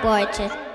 Potter.